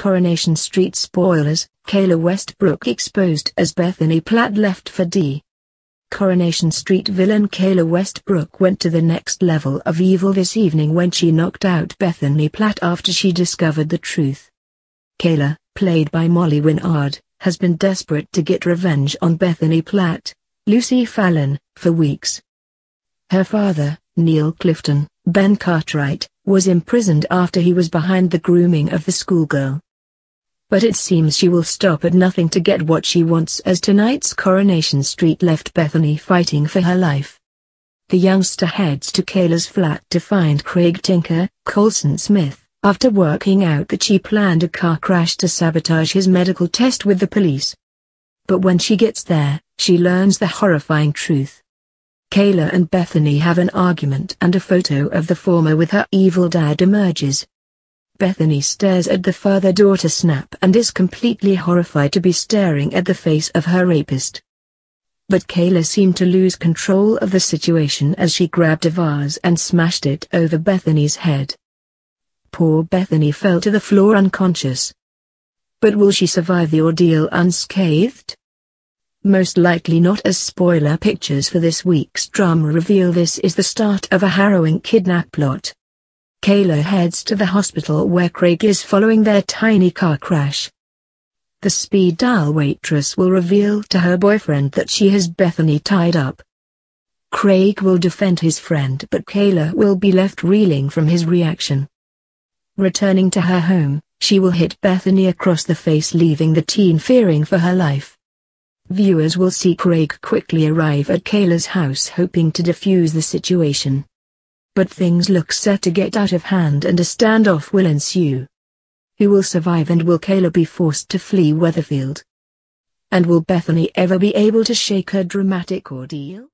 Coronation Street spoilers, Kayla Westbrook exposed as Bethany Platt left for D. Coronation Street villain Kayla Westbrook went to the next level of evil this evening when she knocked out Bethany Platt after she discovered the truth. Kayla, played by Mollie Winnard, has been desperate to get revenge on Bethany Platt, Lucy Fallon, for weeks. Her father, Neil Clifton, Ben Cartwright, was imprisoned after he was behind the grooming of the schoolgirl but it seems she will stop at nothing to get what she wants as tonight's Coronation Street left Bethany fighting for her life. The youngster heads to Kayla's flat to find Craig Tinker, Colson Smith, after working out that she planned a car crash to sabotage his medical test with the police. But when she gets there, she learns the horrifying truth. Kayla and Bethany have an argument and a photo of the former with her evil dad emerges. Bethany stares at the father daughter snap and is completely horrified to be staring at the face of her rapist. But Kayla seemed to lose control of the situation as she grabbed a vase and smashed it over Bethany's head. Poor Bethany fell to the floor unconscious. But will she survive the ordeal unscathed? Most likely not as spoiler pictures for this week's drama reveal this is the start of a harrowing kidnap plot. Kayla heads to the hospital where Craig is following their tiny car crash. The Speed Daal waitress will reveal to her boyfriend that she has Bethany tied up. Craig will defend his friend but Kayla will be left reeling from his reaction. Returning to her home, she will hit Bethany across the face leaving the teen fearing for her life. Viewers will see Craig quickly arrive at Kayla's house hoping to defuse the situation but things look set to get out of hand and a standoff will ensue. Who will survive and will Kayla be forced to flee Weatherfield? And will Bethany ever be able to shake her dramatic ordeal?